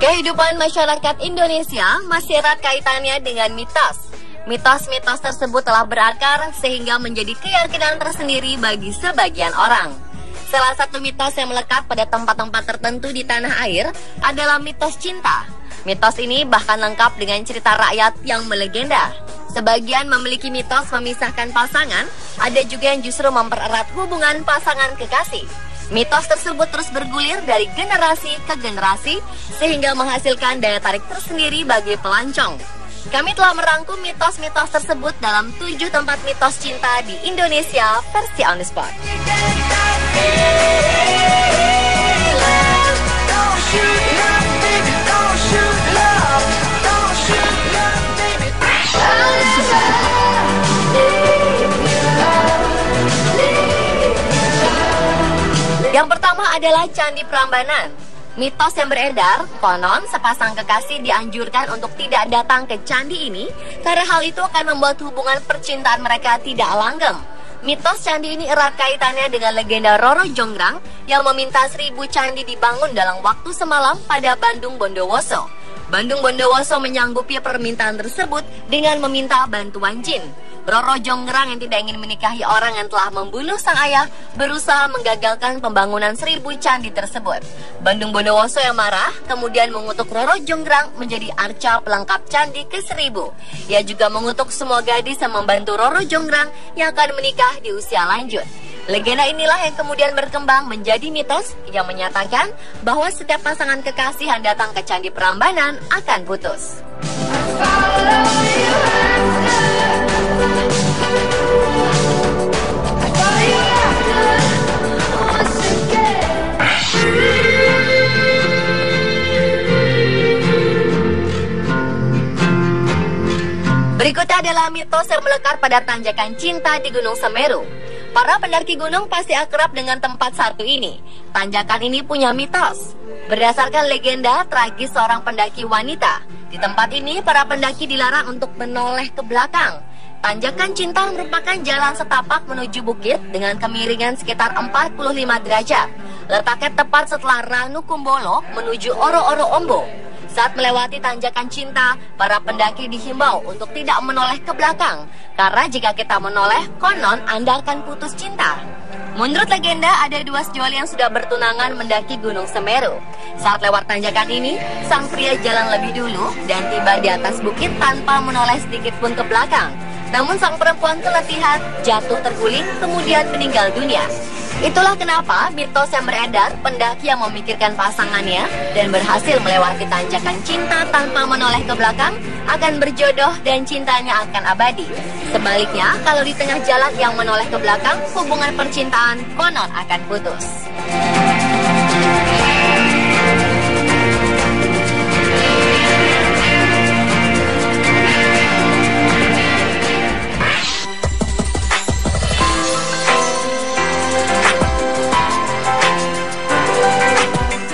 Kehidupan masyarakat Indonesia masih erat kaitannya dengan mitos. Mitos-mitos tersebut telah berakar sehingga menjadi keyakinan tersendiri bagi sebagian orang. Salah satu mitos yang melekat pada tempat-tempat tertentu di tanah air adalah mitos cinta. Mitos ini bahkan lengkap dengan cerita rakyat yang melegenda. Sebagian memiliki mitos memisahkan pasangan, ada juga yang justru mempererat hubungan pasangan kekasih. Mitos tersebut terus bergulir dari generasi ke generasi sehingga menghasilkan daya tarik tersendiri bagi pelancong. Kami telah merangkum mitos-mitos tersebut dalam tujuh tempat mitos cinta di Indonesia versi on the spot. Yang pertama adalah Candi Prambanan. Mitos yang beredar, konon sepasang kekasih dianjurkan untuk tidak datang ke candi ini karena hal itu akan membuat hubungan percintaan mereka tidak langgeng. Mitos candi ini erat kaitannya dengan legenda Roro Jonggrang yang meminta seribu candi dibangun dalam waktu semalam pada Bandung Bondowoso. Bandung Bondowoso menyanggupi permintaan tersebut dengan meminta bantuan jin. Roro Jonggrang yang tidak ingin menikahi orang yang telah membunuh sang ayah berusaha menggagalkan pembangunan seribu candi tersebut. Bandung Bondowoso yang marah kemudian mengutuk Roro Jonggrang menjadi arca pelengkap candi ke seribu. Ia juga mengutuk semua gadis yang membantu Roro Jonggrang yang akan menikah di usia lanjut. Legenda inilah yang kemudian berkembang menjadi mitos yang menyatakan bahwa setiap pasangan kekasih yang datang ke Candi Prambanan akan putus. Berikutnya adalah mitos yang melekat pada tanjakan cinta di Gunung Semeru. Para pendaki gunung pasti akrab dengan tempat satu ini. Tanjakan ini punya mitos. Berdasarkan legenda tragis seorang pendaki wanita, di tempat ini para pendaki dilarang untuk menoleh ke belakang. Tanjakan cinta merupakan jalan setapak menuju bukit dengan kemiringan sekitar 45 derajat. Letaknya tepat setelah Ranu Kumbolo menuju Oro-Oro Ombo. Saat melewati tanjakan cinta, para pendaki dihimbau untuk tidak menoleh ke belakang. Karena jika kita menoleh, konon Anda akan putus cinta. Menurut legenda, ada dua sejoli yang sudah bertunangan mendaki Gunung Semeru. Saat lewat tanjakan ini, sang pria jalan lebih dulu dan tiba di atas bukit tanpa menoleh sedikit pun ke belakang. Namun sang perempuan keletihan, jatuh terguling, kemudian meninggal dunia. Itulah kenapa mitos yang beredar pendaki yang memikirkan pasangannya dan berhasil melewati tanjakan cinta tanpa menoleh ke belakang akan berjodoh dan cintanya akan abadi. Sebaliknya, kalau di tengah jalan yang menoleh ke belakang, hubungan percintaan konon akan putus.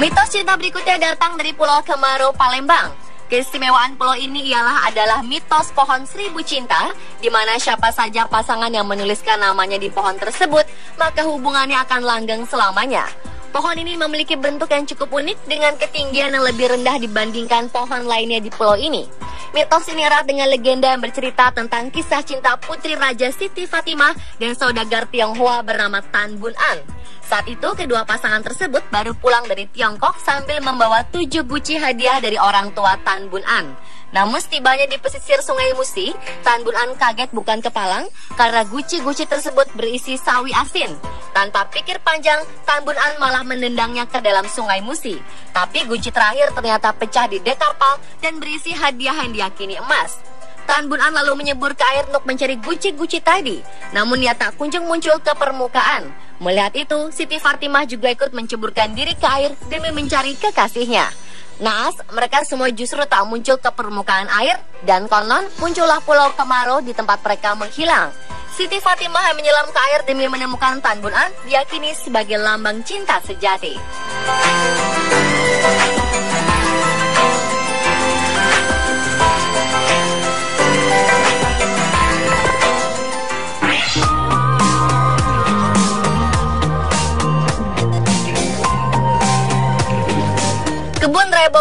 Mitos cinta berikutnya datang dari Pulau Kemaro, Palembang. Keistimewaan pulau ini ialah adalah mitos pohon seribu cinta, di mana siapa saja pasangan yang menuliskan namanya di pohon tersebut, maka hubungannya akan langgeng selamanya. Pohon ini memiliki bentuk yang cukup unik dengan ketinggian yang lebih rendah dibandingkan pohon lainnya di pulau ini. Mitos ini erat dengan legenda yang bercerita tentang kisah cinta Putri Raja Siti Fatimah dan saudagar Tionghoa bernama Tan Bun An. Saat itu kedua pasangan tersebut baru pulang dari Tiongkok sambil membawa tujuh guci hadiah dari orang tua Tan Bun An. Namun setibanya di pesisir Sungai Musi, Tan Bun An kaget bukan kepalang karena guci-guci tersebut berisi sawi asin. Tanpa pikir panjang, Tan Bun An malah menendangnya ke dalam Sungai Musi. Tapi guci terakhir ternyata pecah di dek kapal dan berisi hadiah yang diyakini emas. Tan Bun lalu menyebur ke air untuk mencari guci-guci tadi. Namun ia tak kunjung muncul ke permukaan. Melihat itu, Siti Fatimah juga ikut menceburkan diri ke air demi mencari kekasihnya. Naas, mereka semua justru tak muncul ke permukaan air dan konon muncullah Pulau Kemaro di tempat mereka menghilang. Siti Fatimah yang menyelam ke air demi menemukan Tan Bun diyakini sebagai lambang cinta sejati.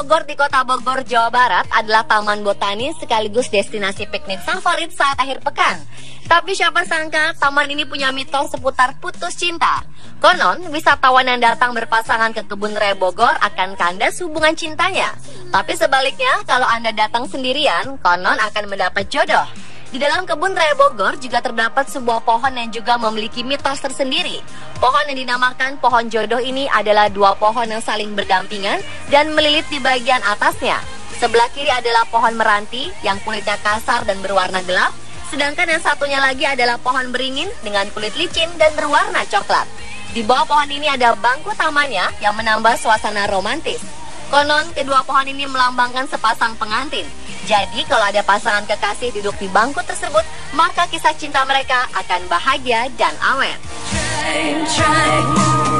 Bogor di Kota Bogor, Jawa Barat adalah taman botani sekaligus destinasi piknik favorit saat akhir pekan. Tapi siapa sangka taman ini punya mitos seputar putus cinta. Konon, wisatawan yang datang berpasangan ke kebun raya Bogor akan kandas hubungan cintanya. Tapi sebaliknya, kalau Anda datang sendirian, konon akan mendapat jodoh. Di dalam kebun raya Bogor juga terdapat sebuah pohon yang juga memiliki mitos tersendiri. Pohon yang dinamakan pohon jodoh ini adalah dua pohon yang saling berdampingan dan melilit di bagian atasnya. Sebelah kiri adalah pohon meranti yang kulitnya kasar dan berwarna gelap, sedangkan yang satunya lagi adalah pohon beringin dengan kulit licin dan berwarna coklat. Di bawah pohon ini ada bangku tamannya yang menambah suasana romantis. Konon, kedua pohon ini melambangkan sepasang pengantin. Jadi, kalau ada pasangan kekasih duduk di bangku tersebut, maka kisah cinta mereka akan bahagia dan awet. If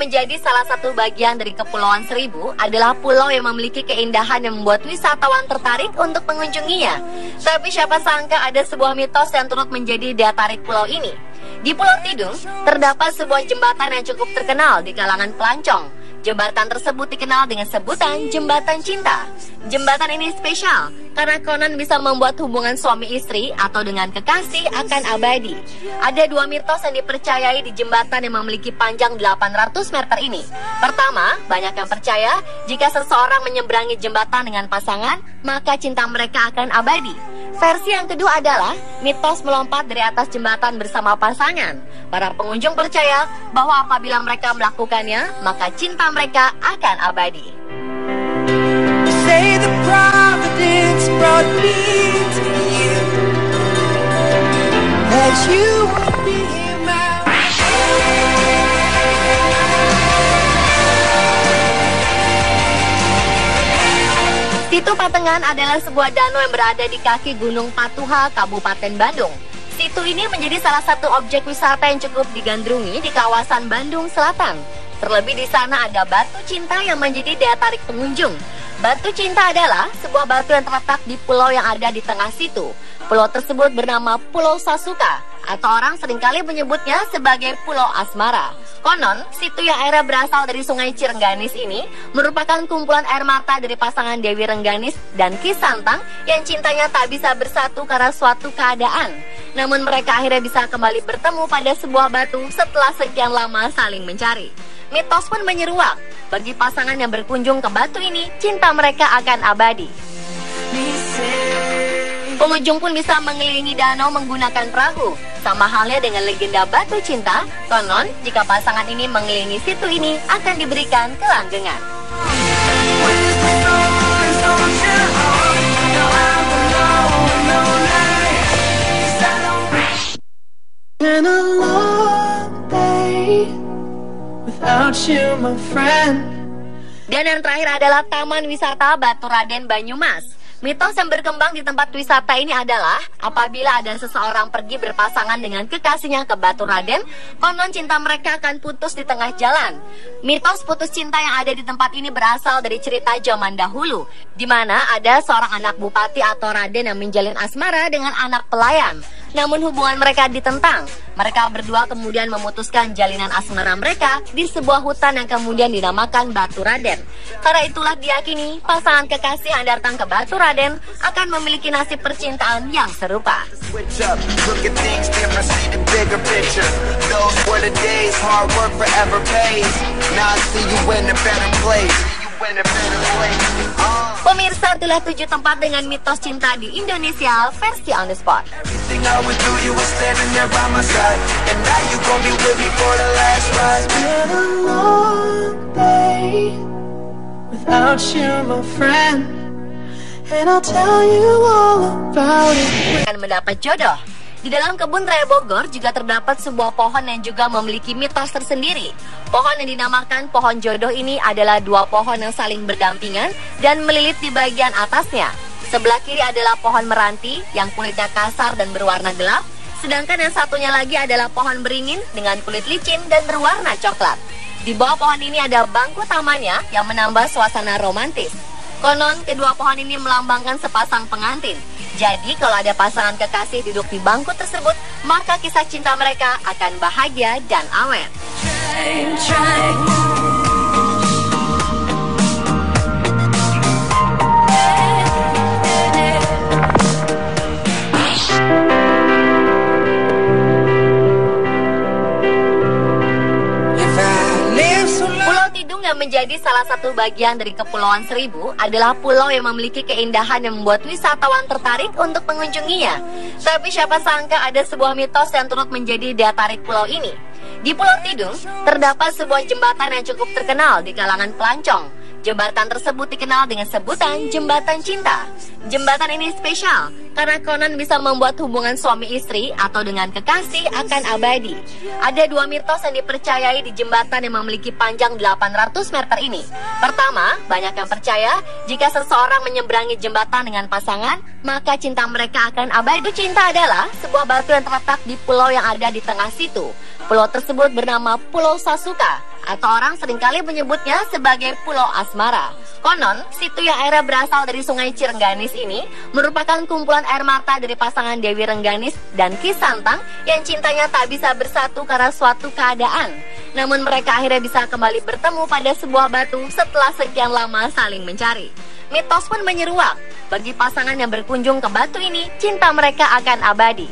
menjadi salah satu bagian dari Kepulauan Seribu adalah pulau yang memiliki keindahan yang membuat wisatawan tertarik untuk mengunjunginya. Tapi siapa sangka ada sebuah mitos yang turut menjadi daya tarik pulau ini. Di Pulau Tidung terdapat sebuah jembatan yang cukup terkenal di kalangan pelancong. Jembatan tersebut dikenal dengan sebutan Jembatan Cinta. Jembatan ini spesial karena konon bisa membuat hubungan suami istri atau dengan kekasih akan abadi. Ada dua mitos yang dipercayai di jembatan yang memiliki panjang 800 meter ini. Pertama, banyak yang percaya jika seseorang menyeberangi jembatan dengan pasangan, maka cinta mereka akan abadi. Versi yang kedua adalah mitos melompat dari atas jembatan bersama pasangan. Para pengunjung percaya bahwa apabila mereka melakukannya, maka cinta mereka akan abadi. Situ Patengan adalah sebuah danau yang berada di kaki Gunung Patuha, Kabupaten Bandung. Situ ini menjadi salah satu objek wisata yang cukup digandrungi di kawasan Bandung Selatan. Terlebih di sana ada batu cinta yang menjadi daya tarik pengunjung. Batu cinta adalah sebuah batu yang terletak di pulau yang ada di tengah situ. Pulau tersebut bernama Pulau Sasuka atau orang sering kali menyebutnya sebagai Pulau Asmara. Konon, situ yang airnya berasal dari sungai Cirengganis ini merupakan kumpulan air mata dari pasangan Dewi Rengganis dan Ki Santang yang cintanya tak bisa bersatu karena suatu keadaan. Namun mereka akhirnya bisa kembali bertemu pada sebuah batu setelah sekian lama saling mencari. Mitos pun menyeruak, bagi pasangan yang berkunjung ke batu ini, cinta mereka akan abadi. Pengunjung pun bisa mengelilingi danau menggunakan perahu. Sama halnya dengan legenda batu cinta, konon jika pasangan ini mengelilingi situ ini akan diberikan kelanggengan. Dan yang terakhir adalah Taman Wisata Batu Raden Banyumas. Mitos yang berkembang di tempat wisata ini adalah apabila ada seseorang pergi berpasangan dengan kekasihnya ke Batu Raden, konon cinta mereka akan putus di tengah jalan. Mitos putus cinta yang ada di tempat ini berasal dari cerita zaman dahulu, di mana ada seorang anak bupati atau raden yang menjalin asmara dengan anak pelayan. Namun hubungan mereka ditentang. Mereka berdua kemudian memutuskan jalinan asmara mereka di sebuah hutan yang kemudian dinamakan Batu Raden. Karena itulah diyakini pasangan kekasih yang datang ke Batu Raden akan memiliki nasib percintaan yang serupa. Uh, Pemirsa itulah tujuh tempat dengan mitos cinta di Indonesia versi on the spot. akan mendapat jodoh. Di dalam kebun raya Bogor juga terdapat sebuah pohon yang juga memiliki mitos tersendiri. Pohon yang dinamakan pohon jodoh ini adalah dua pohon yang saling berdampingan dan melilit di bagian atasnya. Sebelah kiri adalah pohon meranti yang kulitnya kasar dan berwarna gelap, Sedangkan yang satunya lagi adalah pohon beringin dengan kulit licin dan berwarna coklat. Di bawah pohon ini ada bangku tamannya yang menambah suasana romantis. Konon, kedua pohon ini melambangkan sepasang pengantin. Jadi, kalau ada pasangan kekasih duduk di bangku tersebut, maka kisah cinta mereka akan bahagia dan awet. If menjadi salah satu bagian dari Kepulauan Seribu adalah pulau yang memiliki keindahan yang membuat wisatawan tertarik untuk mengunjunginya. Tapi siapa sangka ada sebuah mitos yang turut menjadi daya tarik pulau ini. Di Pulau Tidung, terdapat sebuah jembatan yang cukup terkenal di kalangan pelancong. Jembatan tersebut dikenal dengan sebutan Jembatan Cinta. Jembatan ini spesial karena konon bisa membuat hubungan suami istri atau dengan kekasih akan abadi. Ada dua mitos yang dipercayai di jembatan yang memiliki panjang 800 meter ini. Pertama, banyak yang percaya jika seseorang menyeberangi jembatan dengan pasangan, maka cinta mereka akan abadi. Cinta adalah sebuah batu yang terletak di pulau yang ada di tengah situ. Pulau tersebut bernama Pulau Sasuka atau orang sering kali menyebutnya sebagai Pulau Asmara. Konon, situ yang airnya berasal dari sungai Cirengganis ini merupakan kumpulan air mata dari pasangan Dewi Rengganis dan Ki Santang yang cintanya tak bisa bersatu karena suatu keadaan. Namun mereka akhirnya bisa kembali bertemu pada sebuah batu setelah sekian lama saling mencari. Mitos pun menyeruak, bagi pasangan yang berkunjung ke batu ini, cinta mereka akan abadi.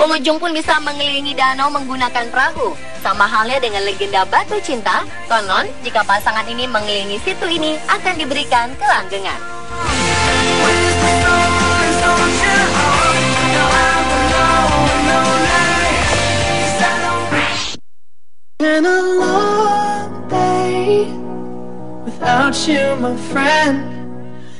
Pengunjung pun bisa mengelilingi danau menggunakan perahu. Sama halnya dengan legenda batu cinta, konon jika pasangan ini mengelilingi situ ini akan diberikan kelanggengan. And a long day without you, my friend.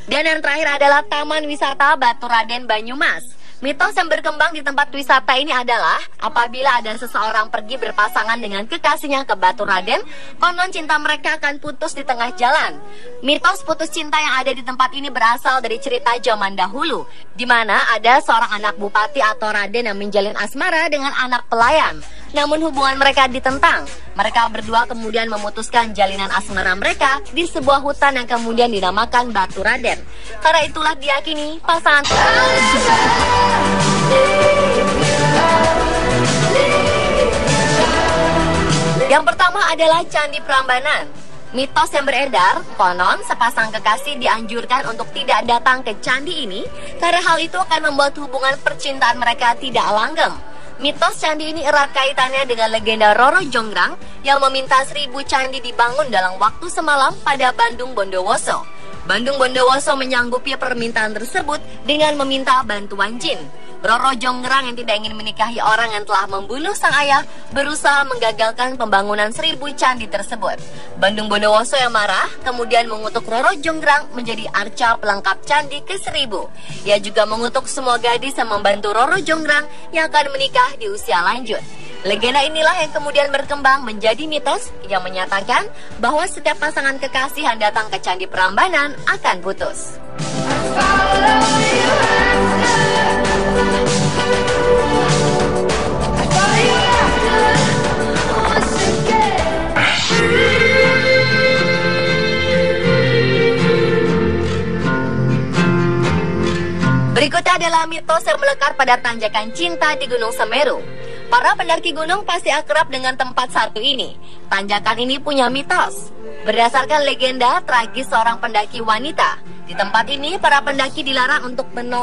Dan yang terakhir adalah Taman Wisata Batu Raden Banyumas. Mitos yang berkembang di tempat wisata ini adalah apabila ada seseorang pergi berpasangan dengan kekasihnya ke Batu Raden, konon cinta mereka akan putus di tengah jalan. Mitos putus cinta yang ada di tempat ini berasal dari cerita zaman dahulu, di mana ada seorang anak bupati atau raden yang menjalin asmara dengan anak pelayan. Namun hubungan mereka ditentang. Mereka berdua kemudian memutuskan jalinan asmara mereka di sebuah hutan yang kemudian dinamakan Batu Raden. Karena itulah diyakini pasangan Yang pertama adalah Candi Prambanan. Mitos yang beredar, konon sepasang kekasih dianjurkan untuk tidak datang ke candi ini karena hal itu akan membuat hubungan percintaan mereka tidak langgeng. Mitos candi ini erat kaitannya dengan legenda Roro Jonggrang yang meminta seribu candi dibangun dalam waktu semalam pada Bandung Bondowoso. Bandung Bondowoso menyanggupi permintaan tersebut dengan meminta bantuan jin. Roro Jonggrang yang tidak ingin menikahi orang yang telah membunuh sang ayah berusaha menggagalkan pembangunan seribu candi tersebut. Bandung Bondowoso yang marah kemudian mengutuk Roro Jonggrang menjadi arca pelengkap candi ke seribu. Ia juga mengutuk semua gadis yang membantu Roro Jonggrang yang akan menikah di usia lanjut. Legenda inilah yang kemudian berkembang menjadi mitos yang menyatakan bahwa setiap pasangan kekasih yang datang ke Candi Prambanan akan putus. Berikutnya yang melekat pada tanjakan cinta di Gunung Semeru. Para pendaki gunung pasti akrab dengan tempat satu ini. Tanjakan ini punya mitos. Berdasarkan legenda tragis seorang pendaki wanita, di tempat ini para pendaki dilarang untuk menolak